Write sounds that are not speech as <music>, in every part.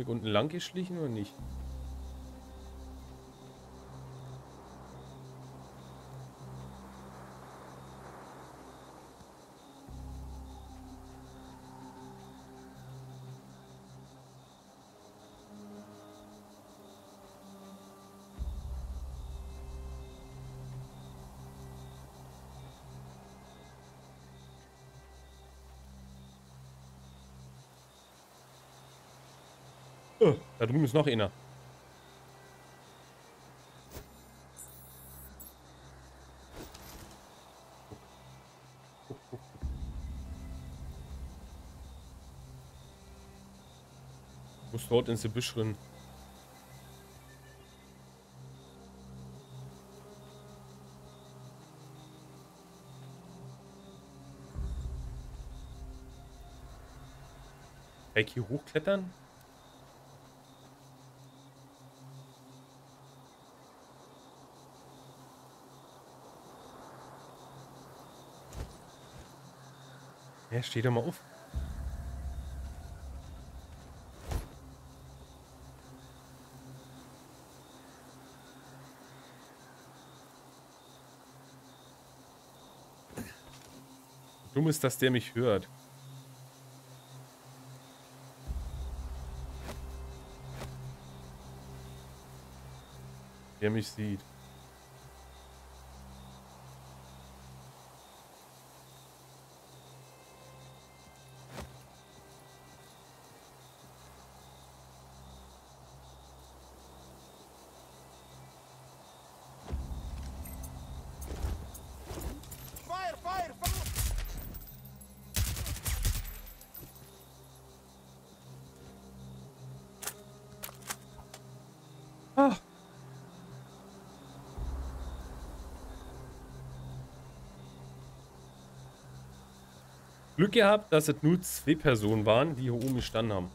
Ich unten lang geschlichen oder nicht? Da drüben ist noch einer. Muss dort ins Gebüsch rennen. Hier hochklettern? Ja, steh doch mal auf. Dumm ist, dass der mich hört. Der mich sieht. Glück gehabt, dass es nur zwei Personen waren, die hier oben gestanden haben.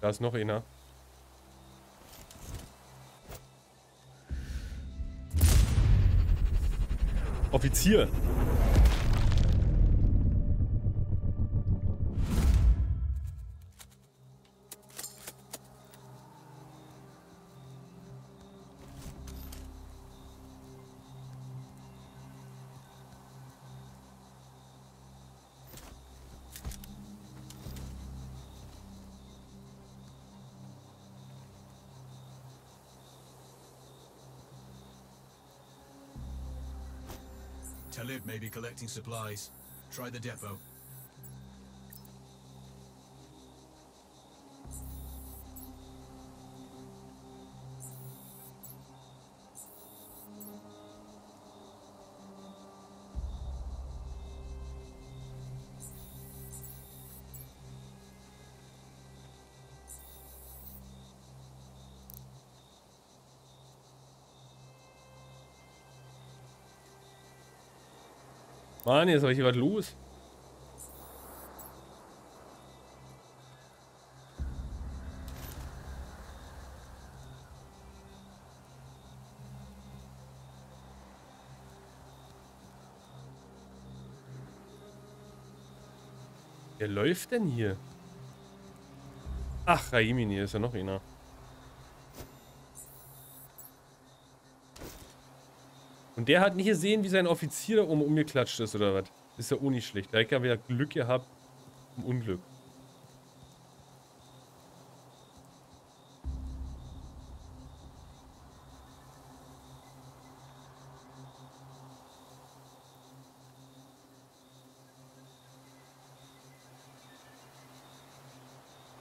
Da ist noch einer. Offizier. Talib may be collecting supplies. Try the depot. Mann, jetzt habe ich hier was los. Wer läuft denn hier? Ach, Raimini, ist ja noch einer. Und der hat nicht gesehen, wie sein Offizier da oben umgeklatscht ist, oder was? Ist ja auch nicht schlecht. Da hat er wieder Glück gehabt im Unglück.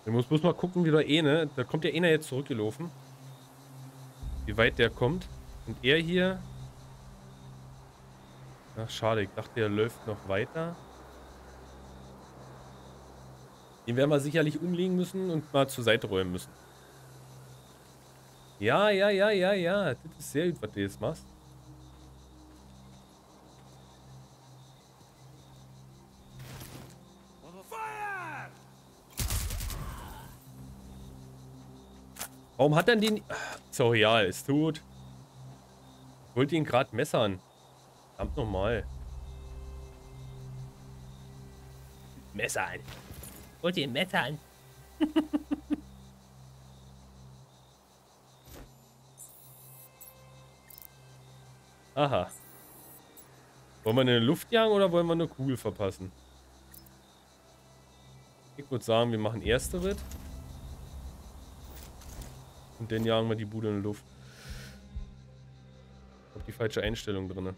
Der muss bloß mal gucken, wie der eine, da kommt ja einer jetzt zurückgelaufen. Wie weit der kommt. Und er hier... Ach, schade. Ich dachte, er läuft noch weiter. Den werden wir sicherlich umlegen müssen und mal zur Seite räumen müssen. Ja, ja, ja, ja, ja. Das ist sehr gut, was du jetzt machst. Warum hat er den... Sorry, ja, ist tot. Ich wollte ihn gerade messern. Verdammt nochmal. Messern. Wollte ihn messern. <laughs> Aha. Wollen wir eine Luft jagen oder wollen wir eine Kugel verpassen? Ich würde sagen, wir machen erste Ritt. Und dann jagen wir die Bude in die Luft. Ich hab die falsche Einstellung drin.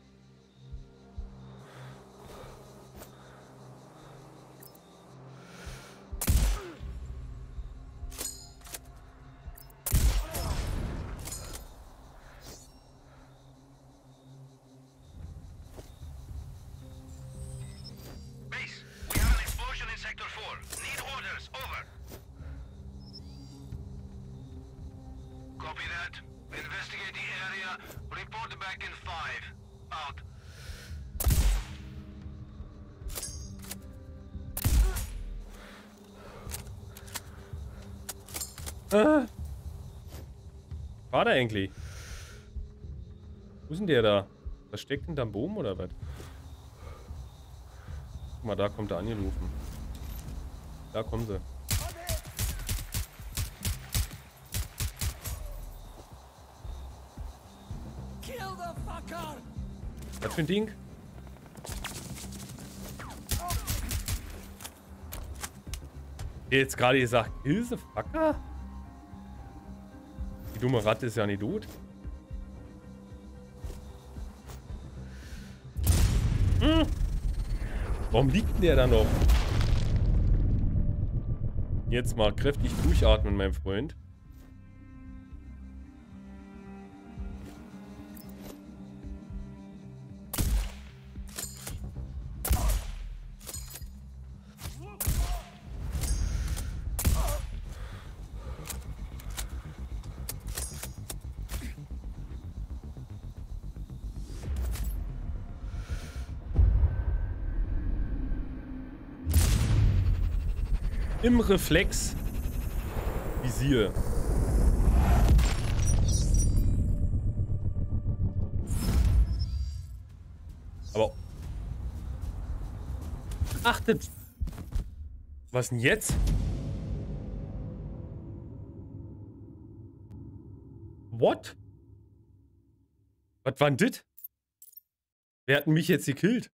Ah. War der eigentlich? Wo ist denn der da? Versteckt hinterm Boom oder was? Guck mal, da kommt er angerufen. Da kommen sie. Was für ein Ding? Der jetzt gerade gesagt, kill the fucker? Die dumme Ratte ist ja nicht tot. Hm. Warum liegt denn der da noch? Jetzt mal kräftig durchatmen, mein Freund. Reflex. Visier. Aber... Achtet! Was denn jetzt? What? Was war denn das? Wer hat mich jetzt gekillt?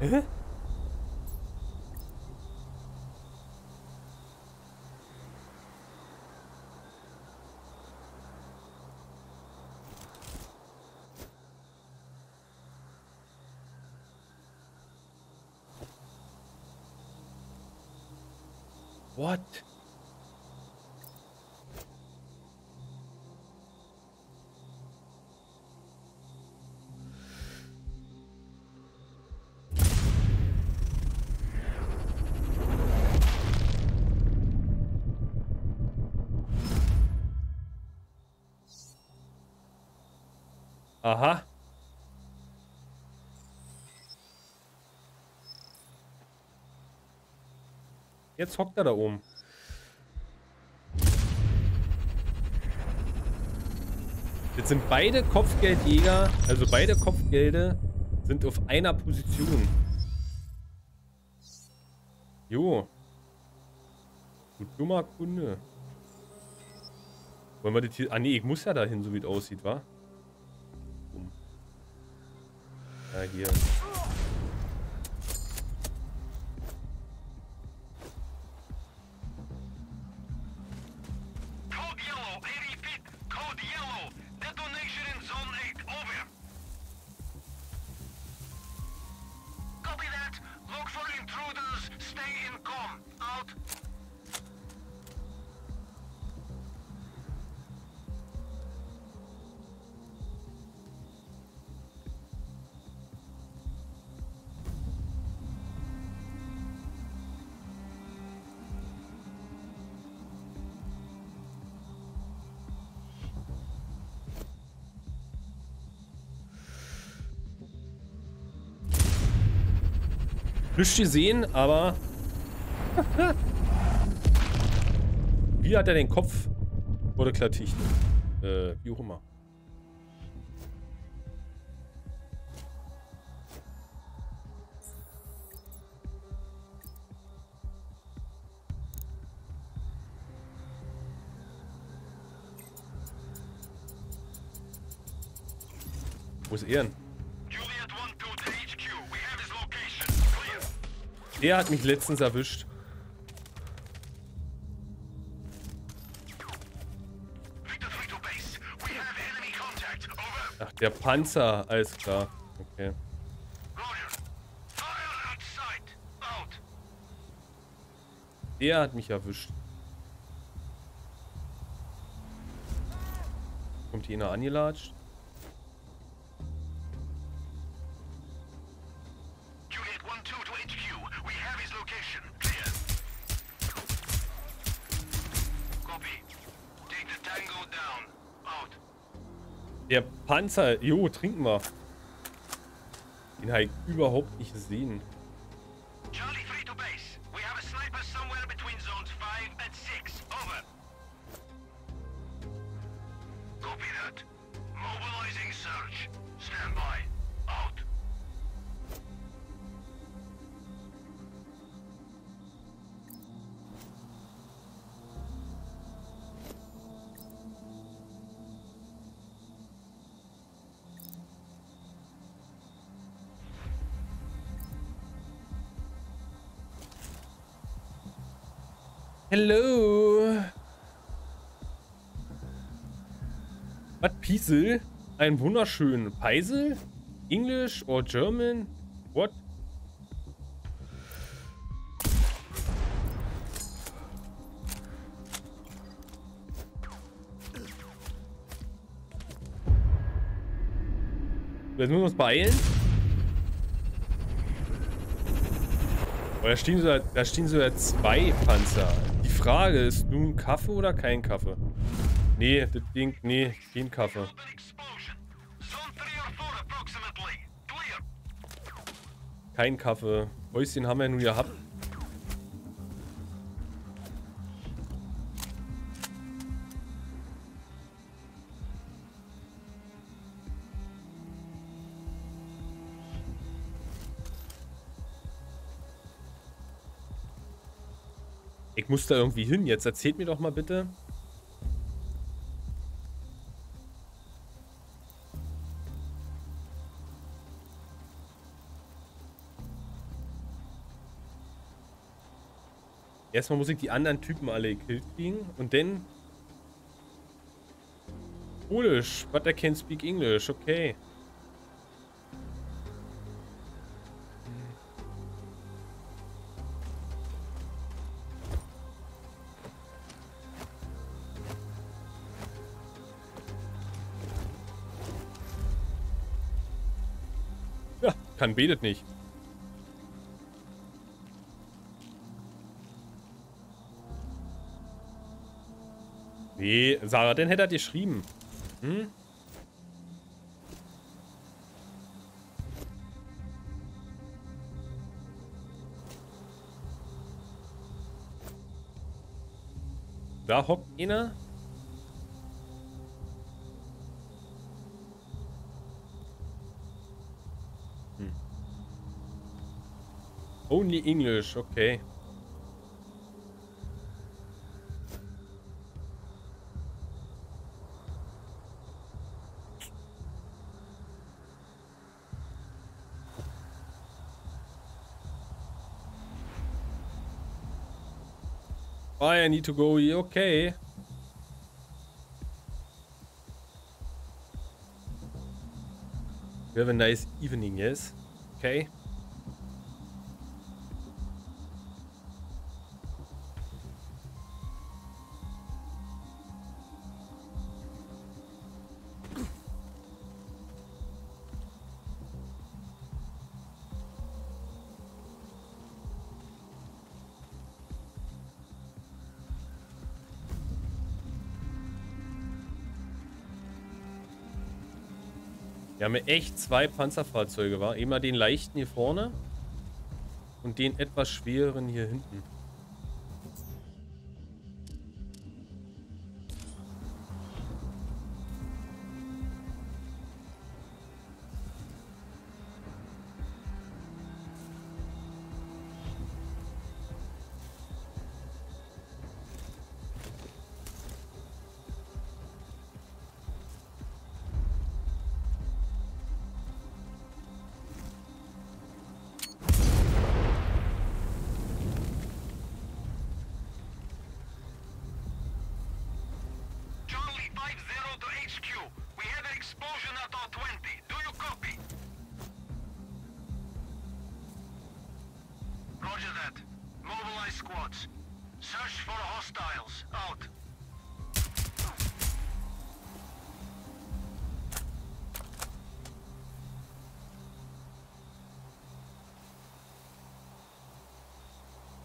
Hä? What? Aha. Jetzt hockt er da oben. Jetzt sind beide Kopfgeldjäger, also beide Kopfgelde, sind auf einer Position. Jo. Gut, dummer Kunde. Wollen wir das hier... Ah nee, ich muss ja dahin, so wie es aussieht, wa? Ja, hier. Nichts gesehen, aber... <laughs> Wie hat er den Kopf vor der Klartichten? Äh, wie auch immer. Wo ist er Der hat mich letztens erwischt. Victor 3 to base. We have enemy contact. Over. Ach, der Panzer. Alles klar. Okay. Der hat mich erwischt. Kommt einer angelatscht? Panzer. Jo, trinken wir. Den habe ich überhaupt nicht gesehen. Hello. Was Piesel? Ein wunderschönen Peisel? English or German? What? Jetzt müssen wir uns beeilen. Oh, da stehen, so, da stehen sogar zwei Panzer. Frage ist nun Kaffee oder kein Kaffee? Nee, das Ding, nee, kein Kaffee. Open explosion. Zone 3 or 4 approximately. Clear. Kein Kaffee. Häuschen haben wir nun gehabt. Ich muss da irgendwie hin. Jetzt erzählt mir doch mal bitte. Erstmal muss ich die anderen Typen alle gekillt kriegen und dann. Polish, but I can speak English, okay. Betet nicht. Nee, Sarah, den hätte er geschrieben. Hm? Da hockt einer. Only English, okay. Bye, I need to go. Okay. We have a nice evening, yes? Okay. Wir haben ja echt zwei Panzerfahrzeuge, war? Immer den leichten hier vorne. von den etwas schwereren hier hinten.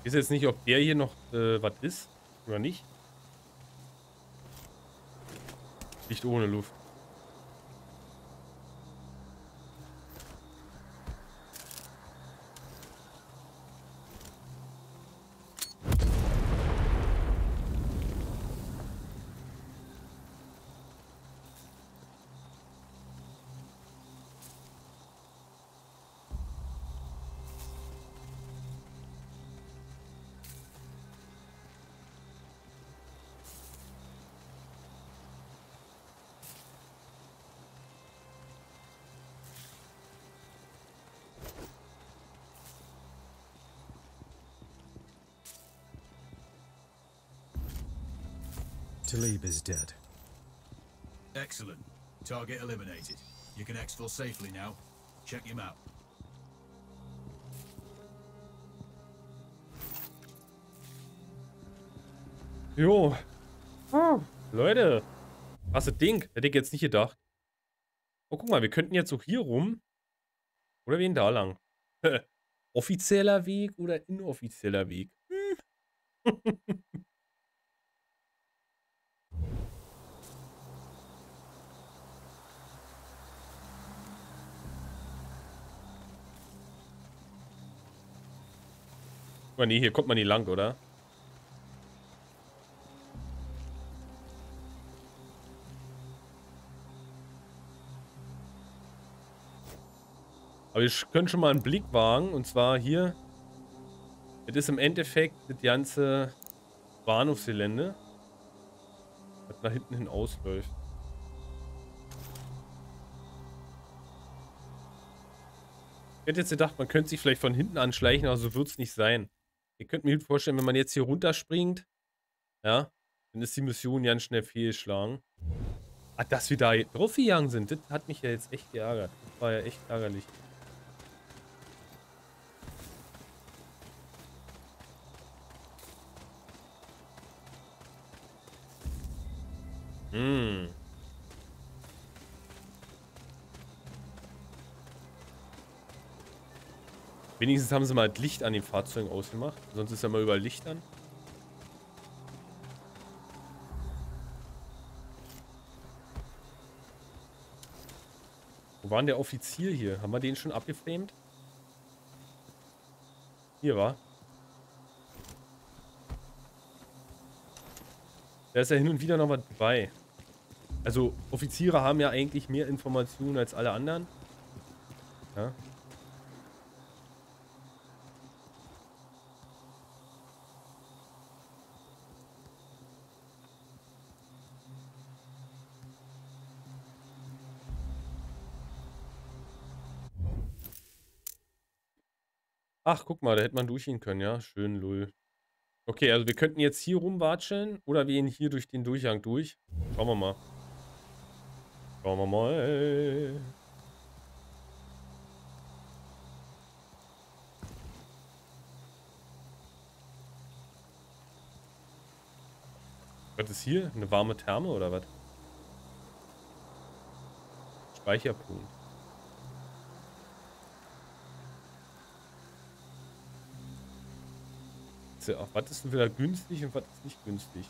Ich weiß jetzt nicht, ob der hier noch äh, was ist oder nicht. Nicht ohne Luft. Talib is dead. Excellent. Target eliminated. You can exfil safely now. Check your map. Jo. Ah, Leute. Was ein Ding. Hätte ich jetzt nicht gedacht. Oh, guck mal, wir könnten jetzt so hier rum. Oder wen da lang. <laughs> Offizieller Weg oder inoffizieller Weg? Hm. <laughs> Oh, nee, hier kommt man nie lang, oder? Aber wir können schon mal einen Blick wagen. Und zwar hier. Das ist im Endeffekt das ganze Bahnhofsgelände. Das nach hinten hin ausläuft. Ich hätte jetzt gedacht, man könnte sich vielleicht von hinten anschleichen, aber so wird es nicht sein. Ihr könnt mir gut vorstellen, wenn man jetzt hier runterspringt, ja, dann ist die Mission ganz schnell fehlgeschlagen. Ah, dass wir da drauf gegangen sind, das hat mich ja jetzt echt geärgert. Das war ja echt ärgerlich. Hm. Wenigstens haben sie mal das Licht an den Fahrzeugen ausgemacht. Sonst ist ja mal überall Licht an. Wo war denn der Offizier hier? Haben wir den schon abgeframed? Hier war. Da ist ja hin und wieder noch was dabei. Also, Offiziere haben ja eigentlich mehr Informationen als alle anderen. Ja. Ach, guck mal, da hätte man durchgehen können, ja. Schön, lull. Okay, also wir könnten jetzt hier rumwatscheln oder wir gehen hier durch den Durchgang durch. Schauen wir mal. Schauen wir mal. Was ist hier? Eine warme Therme oder was? Speicherpunkt. Ja auch, was ist denn wieder günstig und was ist nicht günstig?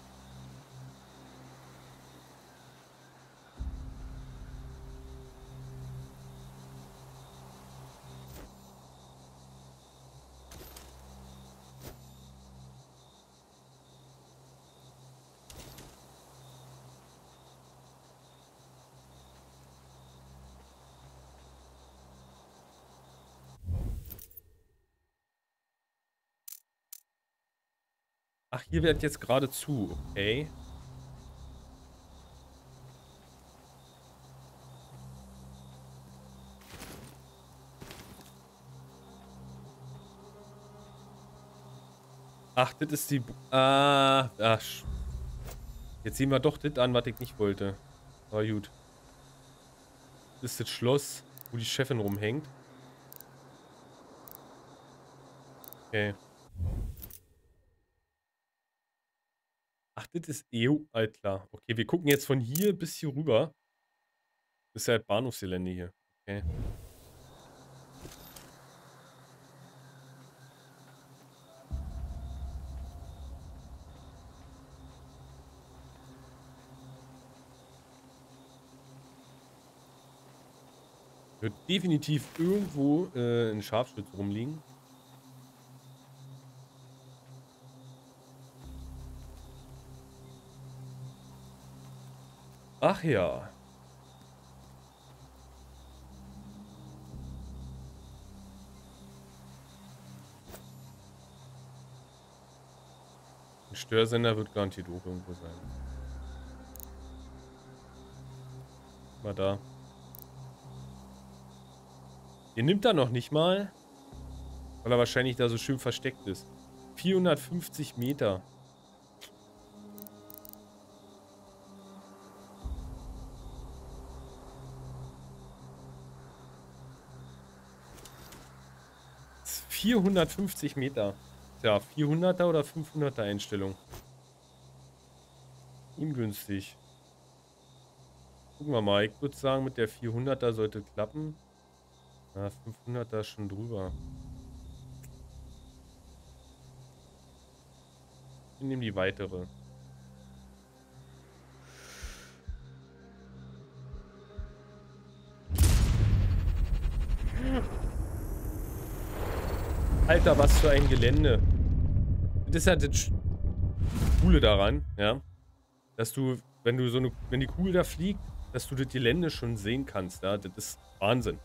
Hier wird jetzt gerade zu. Okay. Ach, das ist die... Ah, ach. Jetzt sehen wir doch das an, was ich nicht wollte. Aber gut. Das ist das Schloss, wo die Chefin rumhängt. Okay. Das ist EU, alt klar. Okay, wir gucken jetzt von hier bis hier rüber. Das ist halt Bahnhofsgelände hier. Okay. Wird definitiv irgendwo äh, ein Scharfschütz rumliegen. Ach ja. Ein Störsender wird garantiert auch irgendwo sein. Mal da. Den nimmt er noch nicht mal. Weil er wahrscheinlich da so schön versteckt ist. 450 Meter. 450 Meter. Ja, 400er oder 500er Einstellung. Ungünstig. Gucken wir mal. Ich würde sagen, mit der 400er sollte klappen. Na, 500er schon drüber. Ich nehme die weitere. Alter, was für ein Gelände. Das ist ja das Coole daran, ja. Dass du, wenn du so eine, wenn die Kugel da fliegt, dass du das Gelände schon sehen kannst, ja. Das ist Wahnsinn.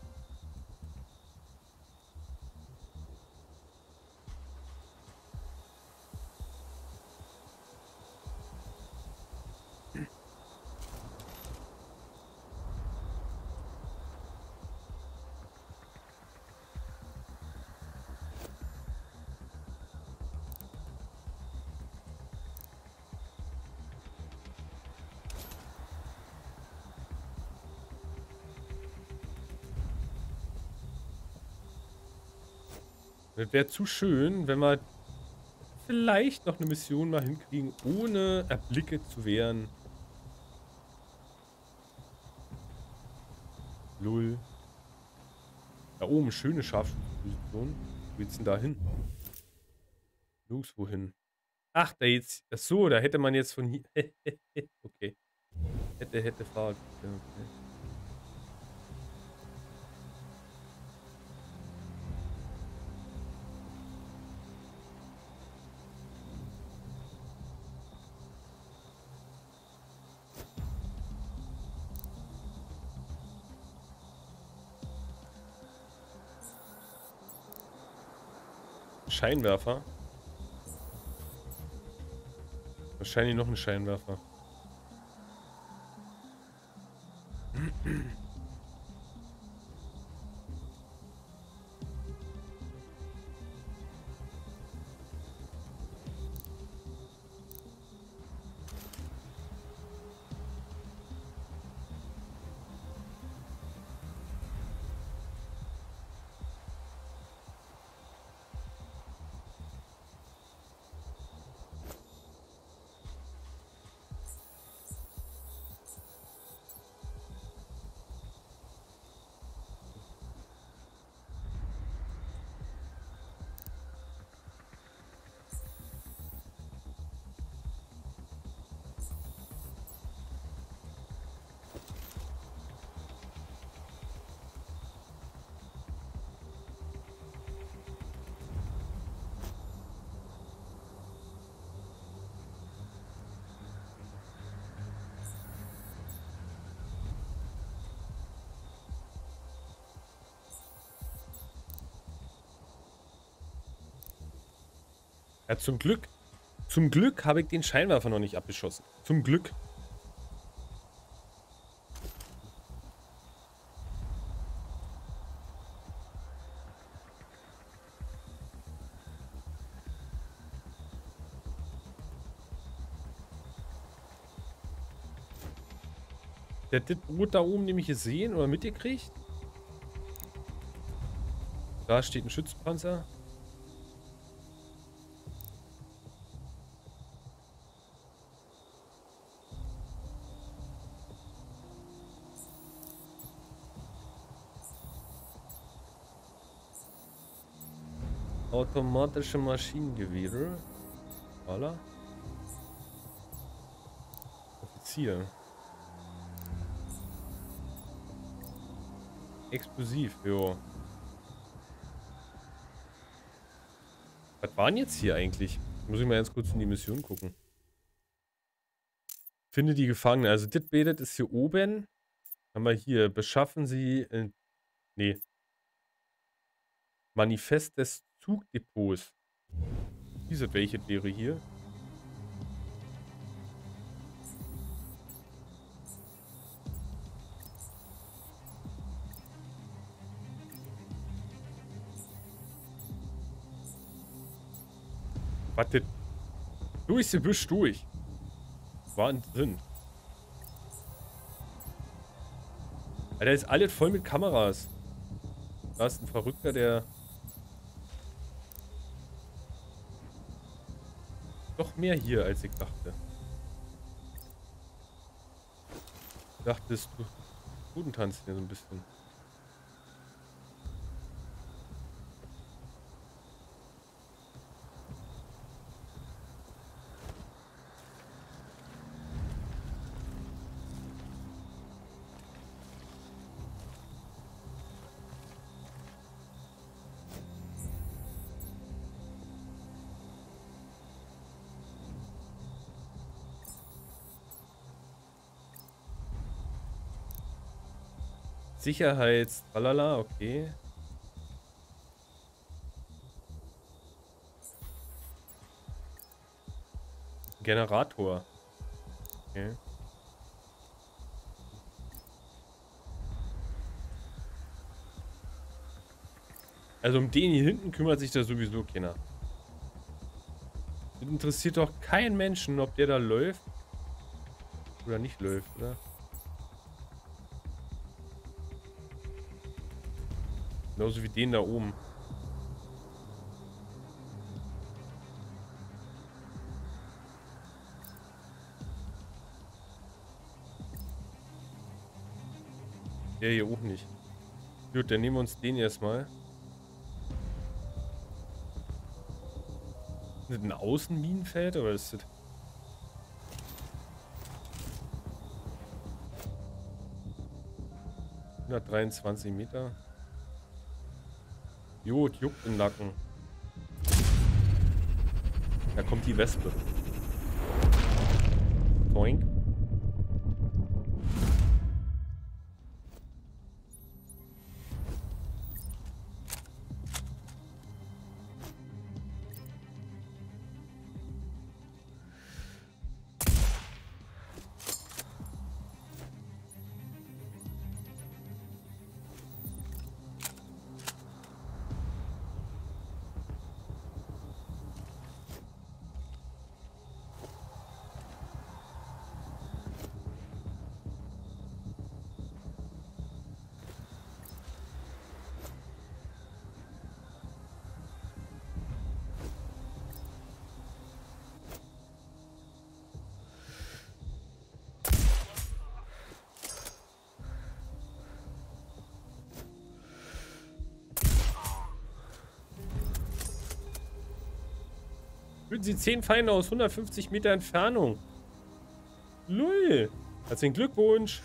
Das wäre zu schön, wenn wir vielleicht noch eine Mission mal hinkriegen, ohne Erblicke zu werden. Lull. Da oben, schöne Scharfschützenposition. Wo geht's denn da hin? Jungs, wohin? Ach, da jetzt. Ach so, da hätte man jetzt von hier. <laughs> okay. Hätte, hätte Fahrt. okay. Scheinwerfer. Wahrscheinlich noch ein Scheinwerfer. Ja, zum Glück Zum Glück habe ich den Scheinwerfer noch nicht abgeschossen. Zum Glück. Der hat das Boot da oben nämlich gesehen oder mitgekriegt. Da steht ein Schützpanzer. Automatische Maschinengewehre. Voila. Offizier. Explosiv, jo. Was waren jetzt hier eigentlich? Muss ich mal ganz kurz in die Mission gucken. Finde die Gefangenen. Also das betet ist hier oben. Haben wir hier. Beschaffen Sie... Äh, nee. Manifest des Zugdepots. Diese welche wäre hier? Warte. Durchs Gebüsch durch. Wahnsinn. Alter, ist alles voll mit Kameras. Da ist ein Verrückter, der... mehr hier, als ich dachte. Ich dachte, es tanzen hier so ein bisschen. Sicherheits... Tralala, okay. Generator. Okay. Also um den hier hinten kümmert sich da sowieso keiner. Das interessiert doch keinen Menschen, ob der da läuft. Oder nicht läuft, oder? Genauso wie den da oben. Der hier auch nicht. Gut, dann nehmen wir uns den erstmal. Ist das ein Außenminenfeld oder ist das... ...123 Meter. Jod, juckt im Nacken. Da kommt die Wespe. Töten Sie 10 Feinde aus 150 Meter Entfernung. Lull. Herzlichen Glückwunsch.